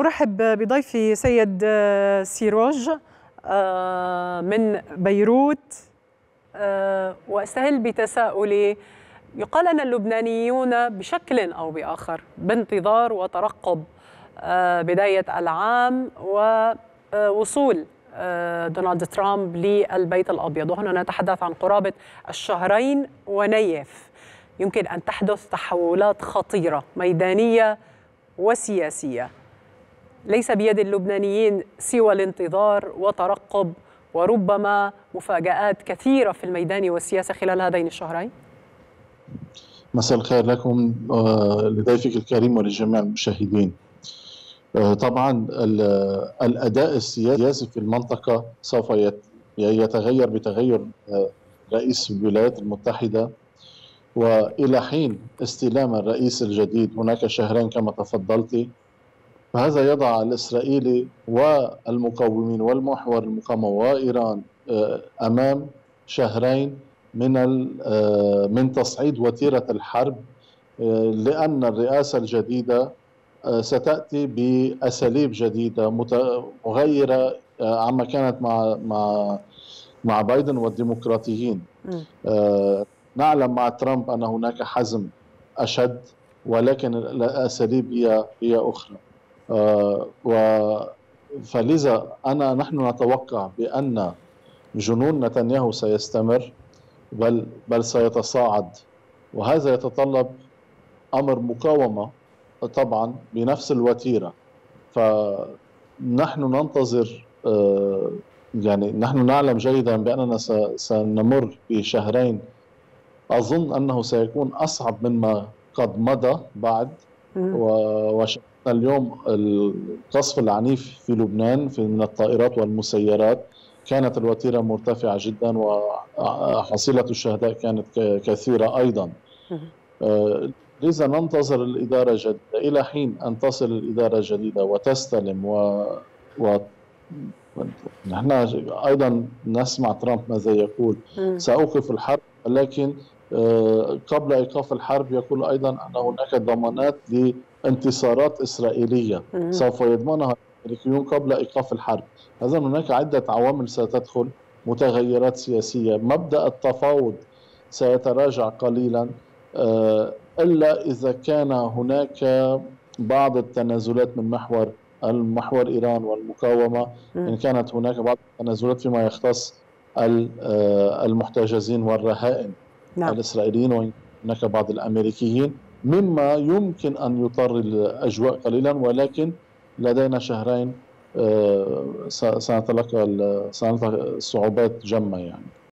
أرحب بضيفي سيد سيروج من بيروت وأستهل بتساؤلي. يقال أن اللبنانيون بشكل أو بآخر بانتظار وترقب بداية العام ووصول دونالد ترامب للبيت الأبيض. وهنا نتحدث عن قرابة الشهرين ونيف. يمكن أن تحدث تحولات خطيرة ميدانية وسياسية. ليس بيد اللبنانيين سوى الانتظار وترقب وربما مفاجآت كثيرة في الميدان والسياسة خلال هذين الشهرين؟ مساء الخير لكم لضيفك الكريم ولجميع المشاهدين. طبعا الأداء السياسي في المنطقة سوف يتغير بتغير رئيس الولايات المتحدة. وإلى حين استلام الرئيس الجديد هناك شهرين كما تفضلت فهذا يضع الاسرائيلي والمقاومين والمحور المقاومه وإيران أمام شهرين من من تصعيد وتيرة الحرب لأن الرئاسة الجديدة ستأتي بأساليب جديدة مغيرة عما كانت مع مع مع بايدن والديمقراطيين. نعلم مع ترامب أن هناك حزم أشد ولكن الأساليب هي هي أخرى. و فلذا أنا نحن نتوقع بأن جنون نتنياهو سيستمر بل بل سيتصاعد وهذا يتطلب أمر مقاومة طبعا بنفس الوتيرة. فنحن ننتظر يعني نحن نعلم جيدا بأننا سنمر بشهرين أظن أنه سيكون أصعب مما قد مضى بعد. وشفنا اليوم القصف العنيف في لبنان في من الطائرات والمسيرات. كانت الوتيرة مرتفعة جدا وحصيله الشهداء كانت كثيرة أيضا. لذا ننتظر الإدارة الجديدة. إلى حين أن تصل الإدارة الجديدة وتستلم و, و... نحن أيضا نسمع ترامب ماذا يقول. سأوقف الحرب ولكن قبل إيقاف الحرب يقول أيضا أن هناك ضمانات لانتصارات إسرائيلية. سوف يضمنها الأمريكيون قبل إيقاف الحرب. اذا هناك عدة عوامل ستدخل متغيرات سياسية مبدأ التفاوض سيتراجع قليلا إلا إذا كان هناك بعض التنازلات من محور المحور إيران والمقاومة. إن كانت هناك بعض التنازلات فيما يختص المحتجزين والرهائن. نعم. الإسرائيليين وهناك بعض الأمريكيين مما يمكن أن يضطر الأجواء قليلا ولكن لدينا شهرين سنتلقى سنتلقى صعوبات جمة يعني